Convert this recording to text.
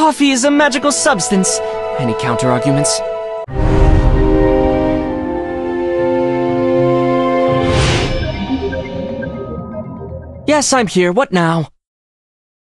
Coffee is a magical substance. Any counter-arguments? Yes, I'm here. What now?